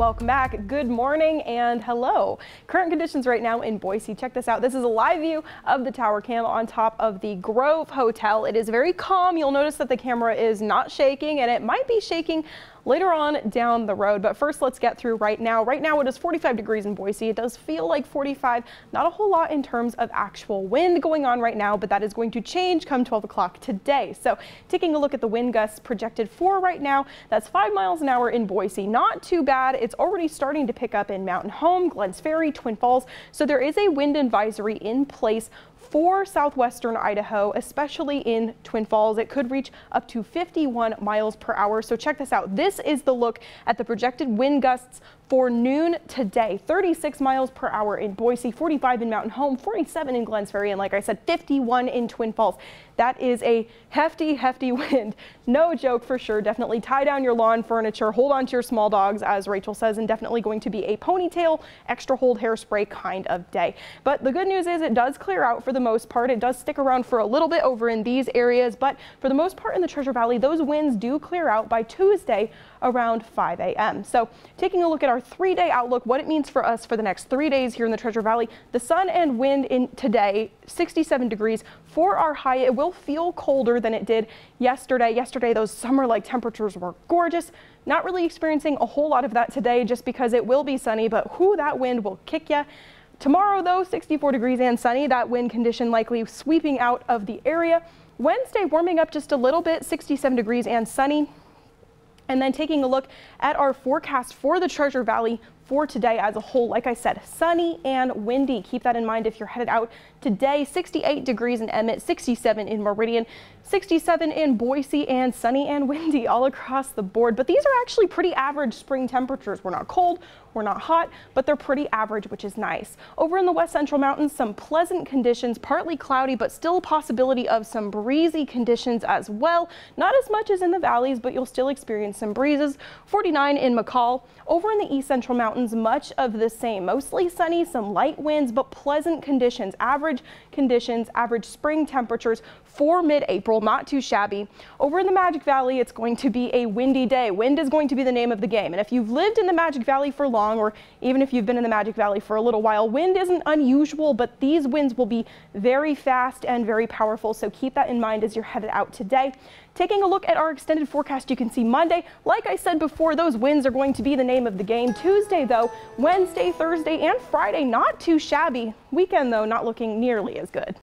Welcome back. Good morning and hello. Current conditions right now in Boise. Check this out. This is a live view of the tower cam on top of the Grove Hotel. It is very calm. You'll notice that the camera is not shaking and it might be shaking later on down the road. But first, let's get through right now. Right now, it is 45 degrees in Boise. It does feel like 45. Not a whole lot in terms of actual wind going on right now, but that is going to change come 12 o'clock today. So taking a look at the wind gusts projected for right now, that's five miles an hour in Boise. Not too bad. It's already starting to pick up in Mountain Home, Glenns Ferry, Twin Falls. So there is a wind advisory in place for southwestern Idaho, especially in Twin Falls. It could reach up to 51 miles per hour. So check this out. This is the look at the projected wind gusts for noon today. 36 miles per hour in Boise, 45 in Mountain Home, 47 in Glenns Ferry, and like I said, 51 in Twin Falls. That is a hefty, hefty wind. No joke for sure. Definitely tie down your lawn furniture, hold on to your small dogs, as Rachel says, and definitely going to be a ponytail, extra hold hairspray kind of day. But the good news is it does clear out for the most part. It does stick around for a little bit over in these areas, but for the most part in the Treasure Valley, those winds do clear out by Tuesday around 5 a.m. So taking a look at our three day outlook, what it means for us for the next three days here in the Treasure Valley, the sun and wind in today, 67 degrees for our high. It will feel colder than it did yesterday. Yesterday, those summer like temperatures were gorgeous. Not really experiencing a whole lot of that today just because it will be sunny, but who that wind will kick you. Tomorrow, though, 64 degrees and sunny. That wind condition likely sweeping out of the area. Wednesday, warming up just a little bit, 67 degrees and sunny. And then taking a look at our forecast for the Treasure Valley for today as a whole. Like I said, sunny and windy. Keep that in mind if you're headed out today. 68 degrees in Emmett, 67 in Meridian, 67 in Boise, and sunny and windy all across the board. But these are actually pretty average spring temperatures. We're not cold, we're not hot, but they're pretty average, which is nice. Over in the west central mountains, some pleasant conditions, partly cloudy, but still a possibility of some breezy conditions as well. Not as much as in the valleys, but you'll still experience some breezes. 49 in McCall. Over in the east central mountains, much of the same. Mostly sunny, some light winds, but pleasant conditions. Average conditions, average spring temperatures for mid-April, not too shabby. Over in the Magic Valley, it's going to be a windy day. Wind is going to be the name of the game. And if you've lived in the Magic Valley for long, long, or even if you've been in the Magic Valley for a little while. Wind isn't unusual, but these winds will be very fast and very powerful, so keep that in mind as you're headed out today. Taking a look at our extended forecast, you can see Monday, like I said before, those winds are going to be the name of the game. Tuesday, though, Wednesday, Thursday, and Friday, not too shabby. Weekend, though, not looking nearly as good.